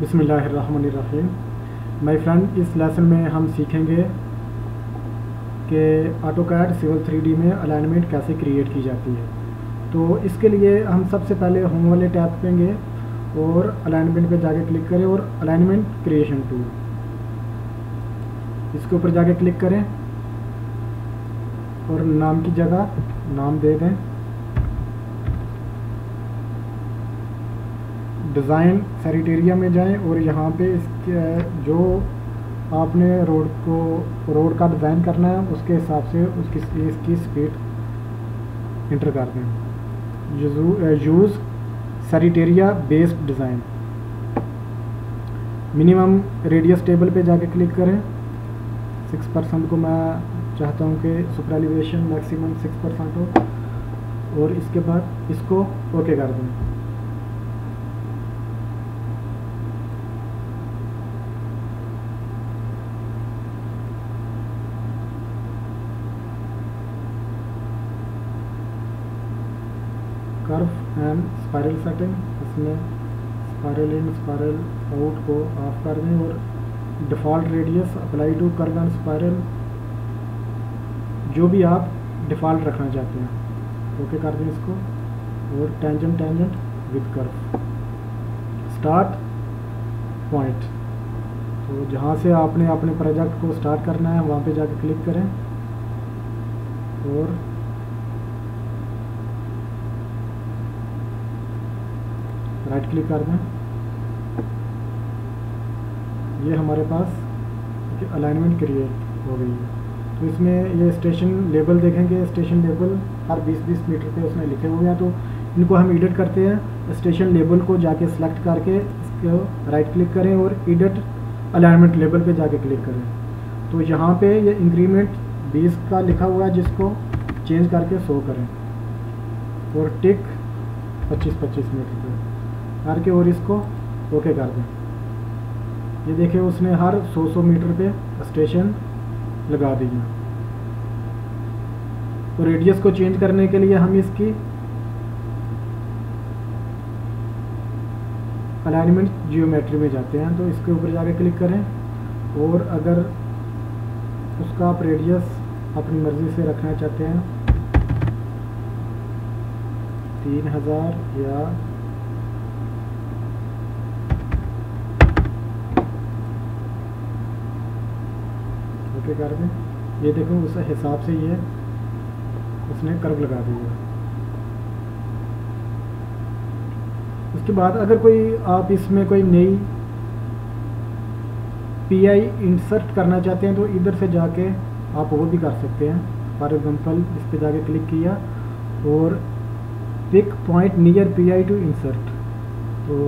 बिसमीम my friend इस lesson में हम सीखेंगे कि ऑटो कैड सिविल थ्री में अलाइनमेंट कैसे क्रिएट की जाती है। तो इसके लिए हम सबसे पहले होम वाले टैप पेंगे और अलाइनमेंट पे जाके क्लिक करें और अलाइनमेंट क्रिएशन टूल इसके ऊपर जाके क्लिक करें और नाम की जगह नाम दे दें। डिज़ाइन सैरिटेरिया में जाएँ और यहाँ पे इसके, जो आपने रोड को, रोड का डिज़ाइन करना है, उसके हिसाब से उसकी, इसकी स्पीड इंटर कर दें। Use criteria based design. Minimum radius table पे जाके क्लिक करें। सिक्स परसेंट को मैं चाहता हूँ कि सुपरलिवेशन मैक्सिमम सिक्स परसेंट हो। और इसके बाद इसको ओके कर दें कर्व एंड स्पायरल सेटिंग इसमें स्पायरल इन स्पायरल आउट को ऑफ़ कर दें और default radius apply to curve and spiral जो भी आप डिफ़ॉल्ट रखना चाहते हैं। ओके कर दें इसको और tangent tangent with curve start point तो जहाँ से आपने अपने प्रोजेक्ट को स्टार्ट करना है, वहाँ पे जाके क्लिक करें और राइट क्लिक कर दें। ये हमारे पास अलाइनमेंट क्रिएट हो गई है। तो इसमें ये स्टेशन लेबल देखेंगे। स्टेशन लेबल हर 20-20 मीटर पे उसमें लिखे हुए हैं। तो इनको हम एडिट करते हैं। स्टेशन लेबल को जाके सिलेक्ट करके इसको राइट क्लिक करें और एडिट अलाइनमेंट लेबल पे जाके क्लिक करें। तो यहाँ पे ये इंक्रीमेंट 20 का लिखा हुआ है, जिसको चेंज करके शो करें। और टिक 25-25 मीटर पे। करके और इसको ओके कर दें। ये देखिए, उसने हर 100-100 मीटर पे स्टेशन लगा दिया तो रेडियस को चेंज करने के लिए हम इसकी अलाइनमेंट जियोमेट्री में जाते हैं। तो इसके ऊपर जाके क्लिक करें और अगर उसका आप रेडियस अपनी मर्ज़ी से रखना चाहते हैं, तीन हज़ार या ओके कर दें ये देखो, उस हिसाब से ये उसने कर्व लगा दिया। उसके बाद अगर कोई आप इसमें कोई नई पीआई इंसर्ट करना चाहते हैं तो इधर से जाके आप वो भी कर सकते हैं। फॉर एग्जांपल इस पर जाके क्लिक किया और pick point near PI to insert तो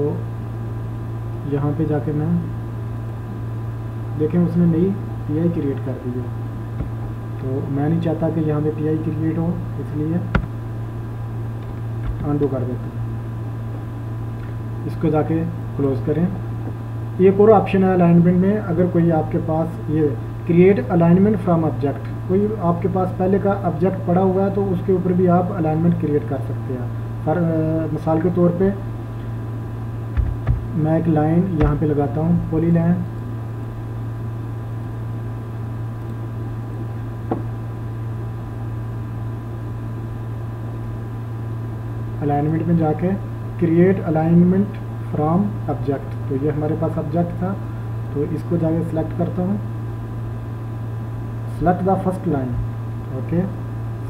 यहाँ पे जाके मैं देखें, उसने नई पीआई क्रिएट कर दी है तो मैं नहीं चाहता कि यहाँ पे पीआई क्रिएट हो, इसलिए अंडू कर देते हैं। इसको जाके क्लोज करें। एक और ऑप्शन है अलाइनमेंट में, अगर कोई आपके पास ये क्रिएट अलाइनमेंट फ्रॉम ऑब्जेक्ट कोई आपके पास पहले का ऑब्जेक्ट पड़ा हुआ है तो उसके ऊपर भी आप अलाइनमेंट क्रिएट कर सकते हैं। पर मिसाल के तौर पे मैं एक लाइन यहाँ पे लगाता हूँ पोली लाइन अलाइनमेंट में जाके क्रिएट अलाइनमेंट फ्रॉम ऑब्जेक्ट तो ये हमारे पास ऑब्जेक्ट था तो इसको जाके सिलेक्ट करता हूँ। Select the first line okay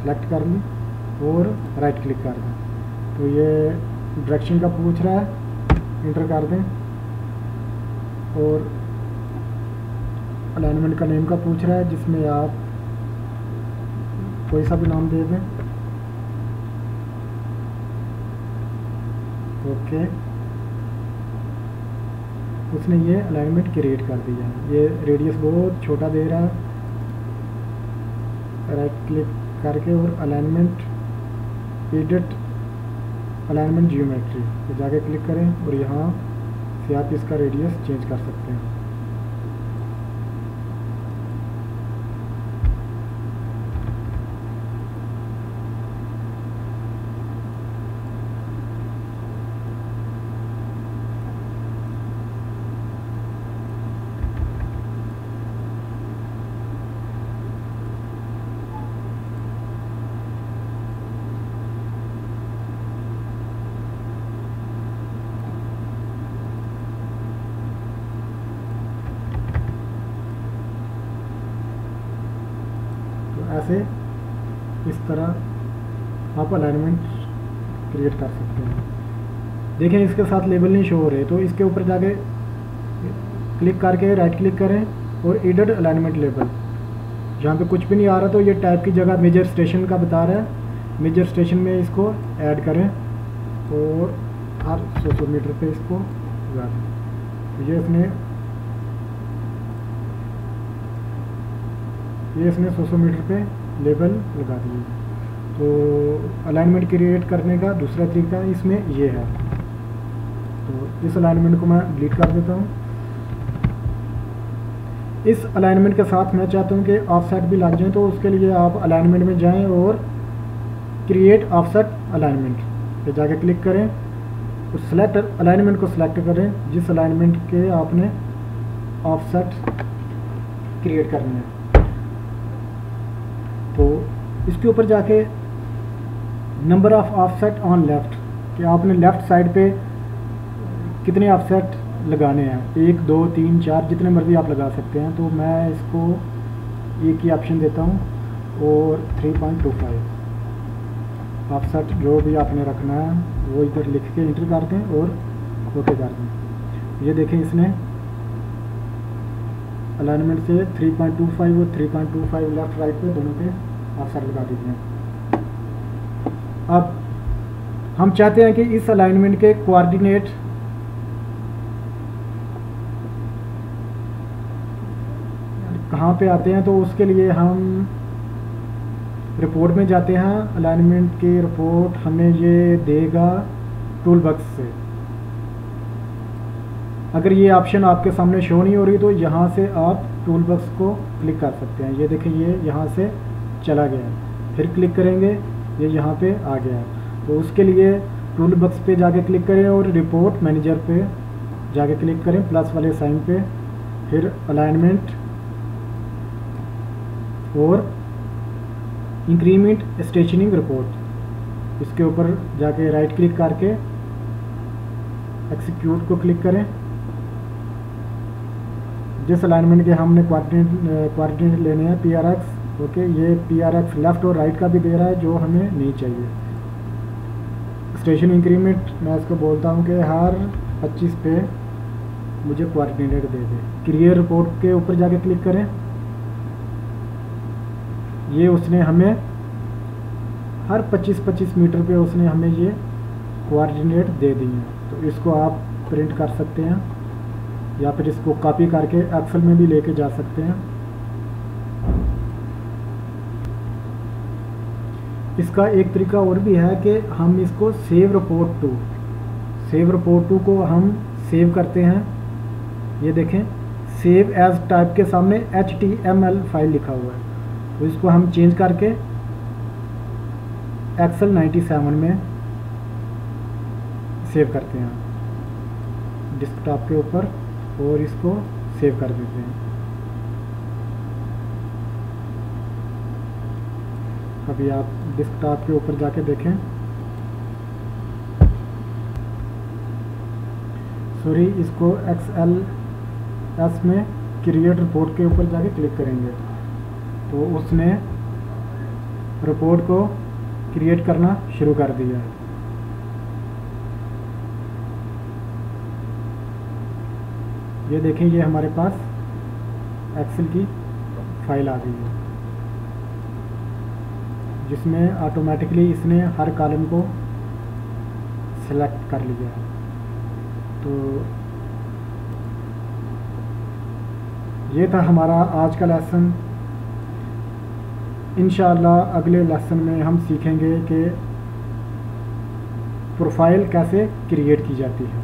select कर ली और राइट क्लिक कर दें। तो ये डायरेक्शन का पूछ रहा है इंटर कर दें। और अलाइनमेंट का नेम का पूछ रहा है, जिसमें आप कोई सा भी नाम दे दें। ओके। उसने ये अलाइनमेंट क्रिएट कर दिया। ये रेडियस बहुत छोटा दे रहा। है राइट क्लिक करके और अलाइनमेंट एडिट अलाइनमेंट जियोमेट्री जाके क्लिक करें और यहाँ से आप इसका रेडियस चेंज कर सकते हैं। ऐसे इस तरह आप अलाइनमेंट क्रिएट कर सकते हैं। देखें, इसके साथ लेबल नहीं शो हो रहे तो इसके ऊपर जाके क्लिक करके राइट क्लिक करें और एडेड अलाइनमेंट लेबल जहाँ पे कुछ भी नहीं आ रहा तो ये टाइप की जगह मेजर स्टेशन का बता रहा है। मेजर स्टेशन में इसको ऐड करें और हर सौ मीटर पे इसको तो ये इसने ये इसने सौ मीटर पे लेबल लगा दिए। तो अलाइनमेंट क्रिएट करने का दूसरा तरीका इसमें ये है। तो इस अलाइनमेंट को मैं डिलीट कर देता हूँ। इस अलाइनमेंट के साथ मैं चाहता हूँ कि ऑफसेट भी लग जाए तो उसके लिए आप अलाइनमेंट में जाएँ और क्रिएट ऑफसेट अलाइनमेंट पे जाके क्लिक करें। उस सेलेक्ट अलाइनमेंट को सिलेक्ट करें, जिस अलाइनमेंट के आपने ऑफसेट क्रिएट करने हैं। इसके ऊपर जाके number of offset on left कि आपने लेफ़्ट साइड पे कितने ऑफसेट लगाने हैं? एक, दो, तीन, चार, जितने मर्ज़ी आप लगा सकते हैं। तो मैं इसको एक ही ऑप्शन देता हूँ और three point two five offset जो भी आपने रखना है, वो इधर लिख के इंटर कर दें और ओके कर दें। ये देखें इसने अलाइनमेंट से 3.25 और 3.25 लेफ़्ट राइट पे दोनों पे ऑफसेट लगा दीजिए। अब हम चाहते हैं कि इस अलाइनमेंट के कोऑर्डिनेट कहाँ पे आते हैं तो उसके लिए हम रिपोर्ट में जाते हैं। अलाइनमेंट की रिपोर्ट हमें ये देगा टूल बक्स से। अगर ये ऑप्शन आपके सामने शो नहीं हो रही तो यहाँ से आप टूल बक्स को क्लिक कर सकते हैं। ये देखिए, ये यहाँ से चला गया फिर क्लिक करेंगे, ये यहाँ पे आ गया तो उसके लिए टूल बक्स पे जाके क्लिक करें और रिपोर्ट मैनेजर पे जाके क्लिक करें प्लस वाले साइन पे। फिर अलाइनमेंट और इंक्रीमेंट स्टेशनिंग रिपोर्ट इसके ऊपर जाके राइट क्लिक करके एक्सिक्यूट को क्लिक करें। जिस अलाइनमेंट के हमने कोऑर्डिनेट कोऑर्डिनेट लेने हैं पी आर एक्स ओके ये पी आर एक्स लेफ़्ट और राइट का भी दे रहा है, जो हमें नहीं चाहिए। स्टेशन इंक्रीमेंट मैं इसको बोलता हूँ कि हर 25 पे मुझे कोऑर्डिनेट दे दे। क्रियर रिपोर्ट के ऊपर जाके क्लिक करें। ये उसने हमें, हर 25-25 मीटर पे उसने हमें ये कोऑर्डिनेट दे दिए हैं। तो इसको आप प्रिंट कर सकते हैं, या फिर इसको कॉपी करके एक्सेल में भी लेके जा सकते हैं। इसका एक तरीका और भी है कि हम इसको save report to save report to को हम सेव करते हैं। ये देखें सेव एज टाइप के सामने H T M L file लिखा हुआ है। तो इसको हम चेंज करके एक्सेल 97 में सेव करते हैं। डिस्कटॉप के ऊपर और इसको सेव कर देते हैं। अभी आप डिस्कटॉप के ऊपर जाके देखें। सॉरी इसको एक्स एल एस में क्रिएट रिपोर्ट के ऊपर जाके क्लिक करेंगे। तो उसने रिपोर्ट को क्रिएट करना शुरू कर दिया है। ये देखें, ये हमारे पास एक्सेल की फ़ाइल आ गई है। जिसमें ऑटोमेटिकली इसने हर कॉलम को सिलेक्ट कर लिया है। तो ये था हमारा आज का लेसन इन अगले लेसन में हम सीखेंगे कि प्रोफ़ाइल कैसे क्रिएट की जाती है।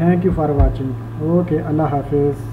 Thank you for watching okay Allah हाफिज़